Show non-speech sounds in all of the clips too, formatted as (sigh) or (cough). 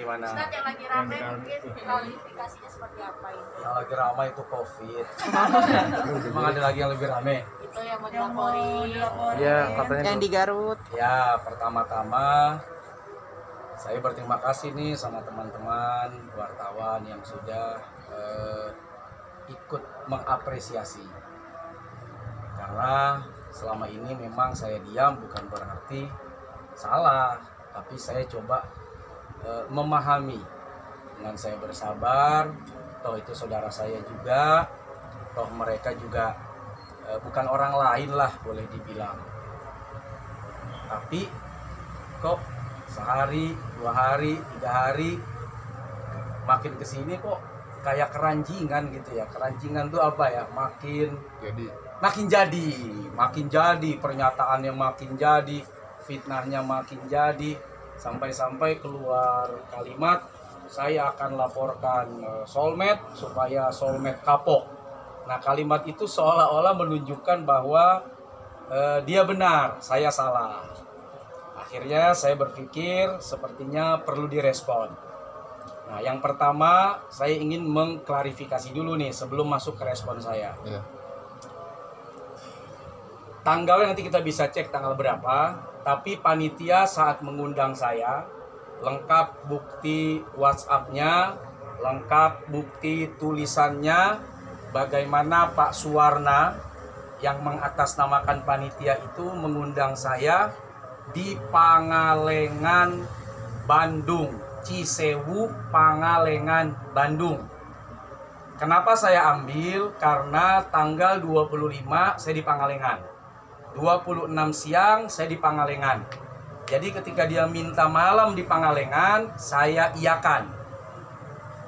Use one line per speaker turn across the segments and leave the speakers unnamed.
gimana?
Ustadz yang lagi rame mungkin kualifikasinya seperti apa itu?
Yang lagi ramai itu COVID. (laughs) Emang ada lagi yang lebih ramai?
Itu yang mau dilaporin.
Iya, katanya
yang di Garut
Ya, pertama-tama saya berterima kasih nih sama teman-teman wartawan yang sudah eh, ikut mengapresiasi. Karena selama ini memang saya diam bukan berarti salah, tapi saya coba eh, memahami. Dengan saya bersabar. Toh itu saudara saya juga, toh mereka juga eh, bukan orang lain lah boleh dibilang. Tapi kok sehari dua hari tiga hari makin ke sini kok kayak keranjingan gitu ya. Keranjingan tuh apa ya? Makin
jadi.
Makin jadi makin jadi pernyataannya makin jadi fitnahnya makin jadi sampai-sampai keluar kalimat saya akan laporkan eh, soulmate supaya soulmate kapok. Nah kalimat itu seolah-olah menunjukkan bahwa eh, dia benar saya salah. Akhirnya saya berpikir sepertinya perlu direspon. Nah yang pertama saya ingin mengklarifikasi dulu nih sebelum masuk ke respon saya.
Iya.
Tanggalnya nanti kita bisa cek tanggal berapa tapi panitia saat mengundang saya lengkap bukti WhatsApp-nya lengkap bukti tulisannya bagaimana Pak Suwarna yang mengatasnamakan panitia itu mengundang saya di Pangalengan Bandung Cisewu Pangalengan Bandung Kenapa saya ambil? Karena tanggal 25 saya di Pangalengan. 26 siang saya di Pangalengan. Jadi ketika dia minta malam di Pangalengan, saya iakan.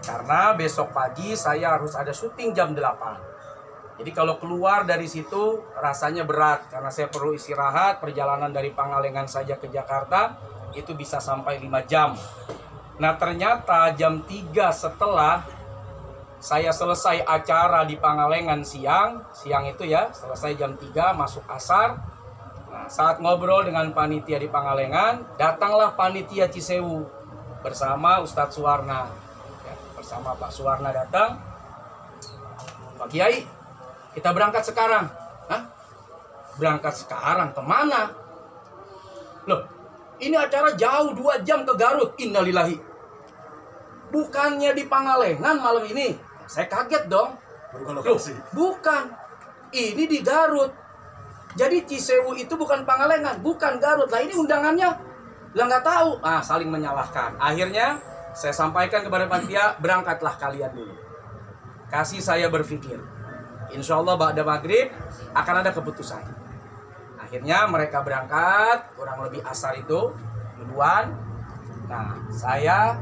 Karena besok pagi saya harus ada syuting jam 8. Jadi kalau keluar dari situ rasanya berat karena saya perlu istirahat. Perjalanan dari Pangalengan saja ke Jakarta itu bisa sampai 5 jam. Nah, ternyata jam 3 setelah saya selesai acara di Pangalengan siang, siang itu ya, selesai jam 3 masuk asar. Nah, saat ngobrol dengan panitia di Pangalengan, datanglah panitia Cisewu bersama Ustadz Suwarna. Ya, bersama Pak Suwarna datang. Pak Kiai, kita berangkat sekarang. Hah? Berangkat sekarang ke mana? Loh, ini acara jauh dua jam ke Garut. Innalillahi. Bukannya di Pangalengan malam ini. Saya kaget dong. Loh, bukan. Ini di Garut. Jadi Cisewu itu bukan Pangalengan, bukan Garut. Lah ini undangannya lah nggak tahu. Ah, saling menyalahkan. Akhirnya saya sampaikan kepada panitia, berangkatlah kalian dulu. Kasih saya berpikir. Insya Allah Ba'da Maghrib akan ada keputusan. Akhirnya mereka berangkat, kurang lebih asar itu, duluan. Nah, saya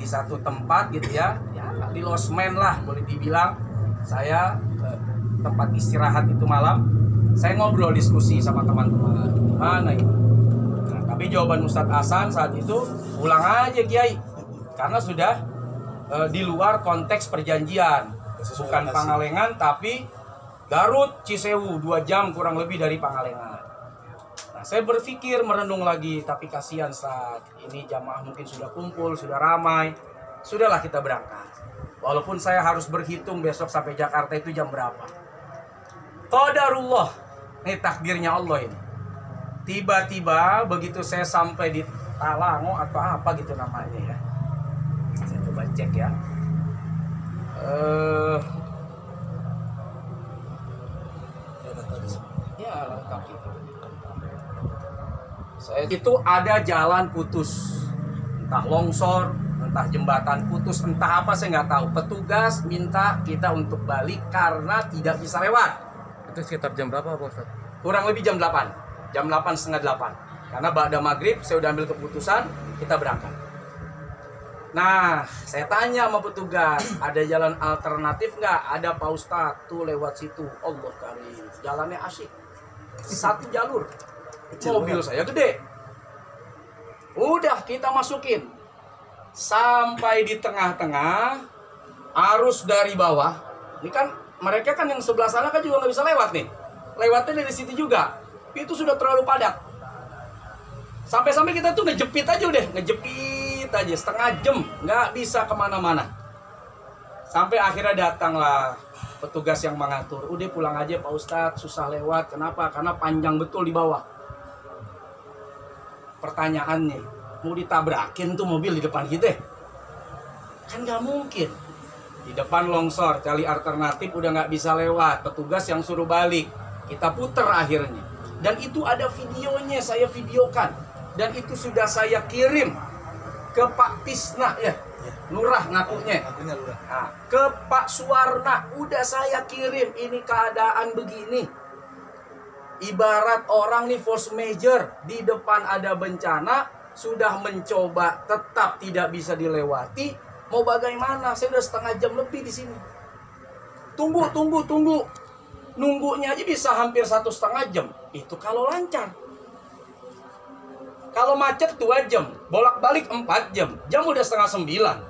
di satu tempat gitu ya, ya di losmen lah boleh dibilang. Saya eh, tempat istirahat itu malam, saya ngobrol diskusi sama teman-teman. Gimana ini? Nah, tapi jawaban Ustadz Hasan saat itu, pulang aja Kiai. Karena sudah eh, di luar konteks perjanjian. Bukan Pangalengan, tapi Garut, Cisewu, dua jam kurang lebih dari Pangalengan. Nah, saya berpikir merenung lagi, tapi kasihan saat ini jamaah mungkin sudah kumpul, sudah ramai. Sudahlah kita berangkat. Walaupun saya harus berhitung besok sampai Jakarta itu jam berapa. Qadarullah. Ini takdirnya Allah ini. Tiba-tiba begitu saya sampai di Talango atau apa gitu namanya ya. Saya coba cek ya. Eh Ya, lengkap itu. Saya itu ada jalan putus. Entah longsor, entah jembatan putus, entah apa saya nggak tahu. Petugas minta kita untuk balik karena tidak bisa lewat.
Itu sekitar jam berapa Pak Ustadz?
Kurang lebih jam 8. Jam 8 setengah 8. Karena Ba'da maghrib saya udah ambil keputusan, kita berangkat. Nah, saya tanya sama petugas, ada jalan alternatif nggak? Ada Pak Ustadz, tuh lewat situ. Allah karim, jalannya asyik. Satu jalur. Mobil saya gede. Udah kita masukin. Sampai di tengah-tengah, arus dari bawah. Ini kan mereka kan yang sebelah sana kan juga nggak bisa lewat nih. Lewatnya dari situ juga. Itu sudah terlalu padat. Sampai-sampai kita tuh ngejepit aja udah, ngejepit aja setengah jam nggak bisa ke mana-mana sampai akhirnya datanglah petugas yang mengatur udah pulang aja pak ustadz susah lewat kenapa karena panjang betul di bawah pertanyaannya mau ditabrakin tuh mobil di depan kita? Kan nggak mungkin. Di depan longsor cari alternatif udah nggak bisa lewat. Petugas yang suruh balik. Kita puter akhirnya. Dan itu ada videonya saya videokan. Dan itu sudah saya kirim ke Pak Tisna ya. Lurah ngakunya. Nah, ke Pak Suwarna. Udah saya kirim ini keadaan begini ibarat orang nih force major di depan ada bencana sudah mencoba tetap tidak bisa dilewati. Mau bagaimana? Saya udah setengah jam lebih di sini. Tunggu tunggu tunggu. Nunggunya aja bisa hampir satu setengah jam. Itu kalau lancar. Kalau macet dua jam bolak balik empat jam. Jam udah setengah sembilan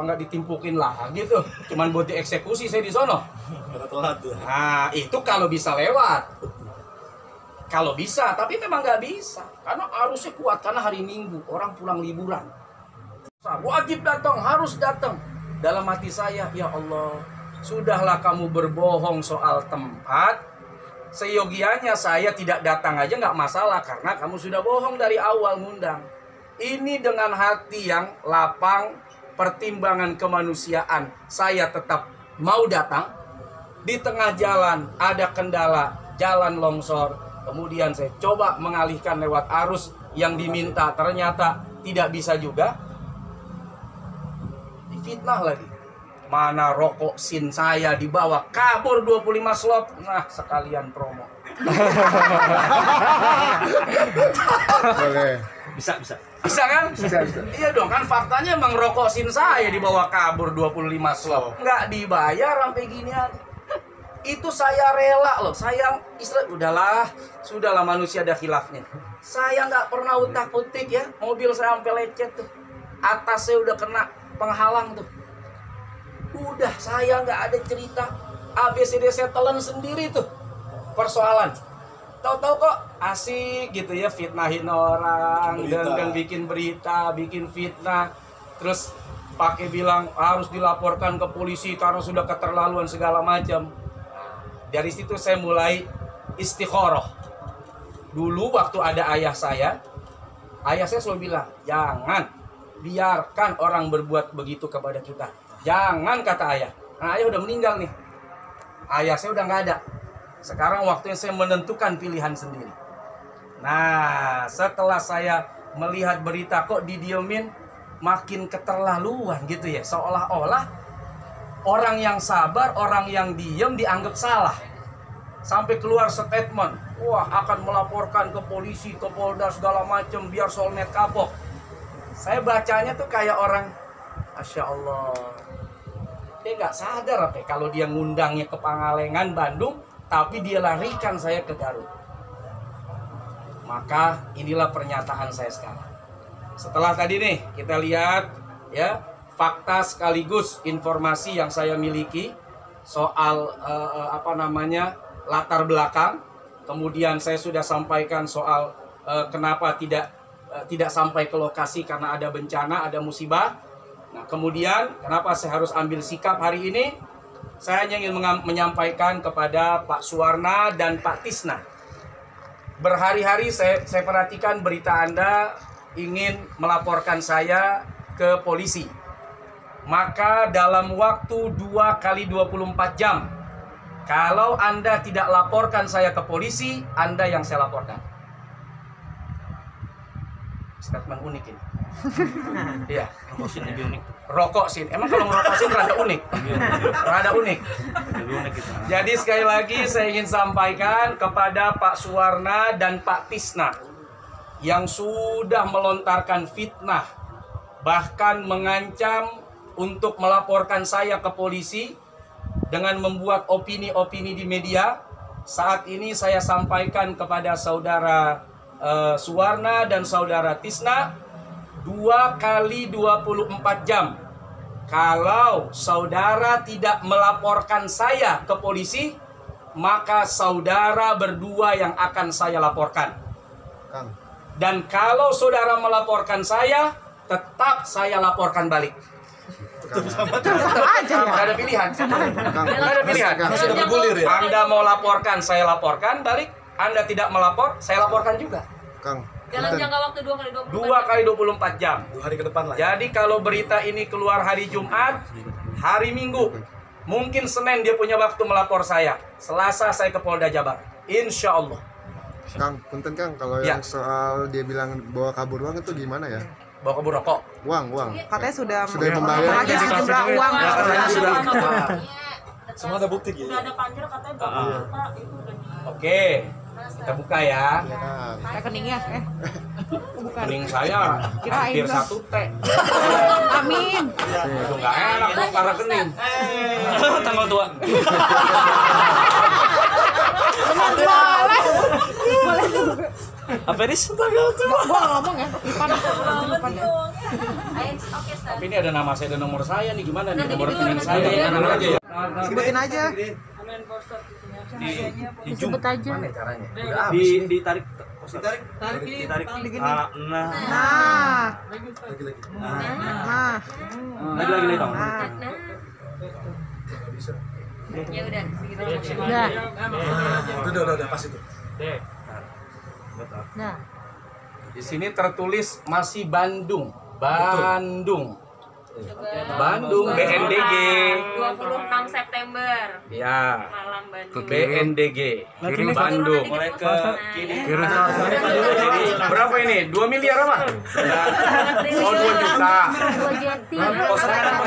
apa nggak ditimpukin lagi tuh cuman buat dieksekusi saya di sono. Nah, itu kalau bisa lewat. Kalau bisa, tapi memang nggak bisa. Karena arusnya kuat, karena hari Minggu, orang pulang liburan. Wajib datang, harus datang. Dalam hati saya, ya Allah, sudahlah kamu berbohong soal tempat. Seyogianya saya tidak datang aja nggak masalah, karena kamu sudah bohong dari awal ngundang. Ini dengan hati yang lapang, pertimbangan kemanusiaan, saya tetap mau datang, di tengah jalan ada kendala jalan longsor. Kemudian saya coba mengalihkan lewat arus yang diminta. Ternyata tidak bisa juga. Difitnah lagi. Mana rokok sin saya dibawa kabur 25 slot. Nah sekalian promo. (laughs)
Boleh.
Bisa, bisa.
bisa kan? Iya dong kan faktanya emang rokok sin saya dibawa kabur 25 slot nggak dibayar sampai gini aja itu saya rela loh saya istilah udahlah sudahlah manusia ada khilafnya. Saya nggak pernah utak utik ya mobil saya sampai lecet tuh. Atas saya udah kena penghalang tuh. Udah saya nggak ada cerita. ABCD saya telan sendiri tuh. Persoalan tahu-tahu kok asik gitu ya fitnahin orang
Berita.
dan, dan bikin berita bikin fitnah. Terus pakai bilang harus dilaporkan ke polisi karena sudah keterlaluan segala macam. Dari situ saya mulai istikharah. Dulu waktu ada ayah saya ayah saya selalu bilang jangan biarkan orang berbuat begitu kepada kita. Jangan kata ayah. Nah ayah udah meninggal nih. Ayah saya udah nggak ada sekarang waktunya saya menentukan pilihan sendiri nah setelah saya melihat berita kok didiemin makin keterlaluan gitu ya seolah-olah orang yang sabar, orang yang diem dianggap salah. Sampai keluar statement, wah akan melaporkan ke polisi, ke Polda segala macam biar solnet kapok. Saya bacanya tuh kayak orang, Masya Allah. Dia nggak sadar apa ya, kalau dia ngundangnya ke Pangalengan, Bandung, tapi dia larikan saya ke Garut. Maka inilah pernyataan saya sekarang. Setelah tadi nih kita lihat ya fakta sekaligus informasi yang saya miliki soal eh, eh, apa namanya latar belakang. Kemudian saya sudah sampaikan soal eh, kenapa tidak eh, tidak sampai ke lokasi karena ada bencana, ada musibah. Nah, kemudian kenapa saya harus ambil sikap hari ini? Saya hanya ingin menyampaikan kepada Pak Suwarna dan Pak Tisna. Berhari-hari saya, saya perhatikan berita Anda ingin melaporkan saya ke polisi maka dalam waktu 2 kali 24 jam kalau Anda tidak laporkan saya ke polisi, Anda yang saya laporkan. Statement unik ini. (laughs) Iya,
Motion lebih unik.
rokok sin. Emang kalau ngerokok sin rada unik. Rada unik
gitu.
Jadi sekali lagi saya ingin sampaikan kepada Pak Suwarna dan Pak Tisna yang sudah melontarkan fitnah bahkan mengancam untuk melaporkan saya ke polisi dengan membuat opini-opini di media. Saat ini saya sampaikan kepada saudara eh, Suwarna dan saudara Tisna dua kali 24 jam kalau saudara tidak melaporkan saya ke polisi, maka saudara berdua yang akan saya laporkan.
Kang,
Dan kalau saudara melaporkan saya, tetap saya laporkan balik.
Tetap aja ya.
Ada pilihan. Nggak ada pilihan.
Karena sudah bergulir ya.
Anda mau laporkan, saya laporkan balik. Anda tidak melapor, saya laporkan juga.
Kang,
Dalam jangka waktu dua kali dua
Dua kali 24 jam.
Dua hari ke depan lah. ya.
Jadi kalau berita ini keluar hari Jumat, hari Minggu, mungkin Senin dia punya waktu melapor saya. Selasa saya ke Polda Jabar. Insya Allah.
Kang, punten Kang, kalau
Ya.
yang soal dia bilang bawa kabur uang itu gimana ya?
Bawa kabur rokok.
Uang, uang.
Katanya sudah
Sudah membayar.
Katanya sejumlah uang.
Ya, katanya sudah.
Semua ada bukti gitu.
Udah ada panjer katanya berapa juta itu udah di
Oke, kita buka ya.
Ya.
Rekeningnya eh. Bukan.
Kuning saya hampir satu teh.
Amin.
Itu nggak enak dong karena kening. (laughs)
Tanggal tua. Apa ini? Tanggal tua.
Gua ngomong ya. Ipan. Ipan ya.
Ayo, oke Stan.
Tapi ini ada nama saya dan nomor saya nih gimana nih nomor rekening saya. Gimana aja ya?
Sebutin aja.
Sebut aja.
Mana caranya?
Di ditarik. Ditarik. Ditarik.
Begini.
Ah, Nah.
Nah.
Lagi lagi.
Nah.
Lagi lagi lagi dong.
Nah.
Ya udah, segitu aja.
Udah.
Udah udah udah pas itu.
Nah.
Di sini tertulis masih Bandung. Bandung. Bandung BNDG.
26 September
Ya.
malam Bandung.
BNDG. Bandung.
Mulai ke kiri.
Kiri
berapa ini? 2 miliar apa? Oh, 2 juta.
Dua
oh, sekarang.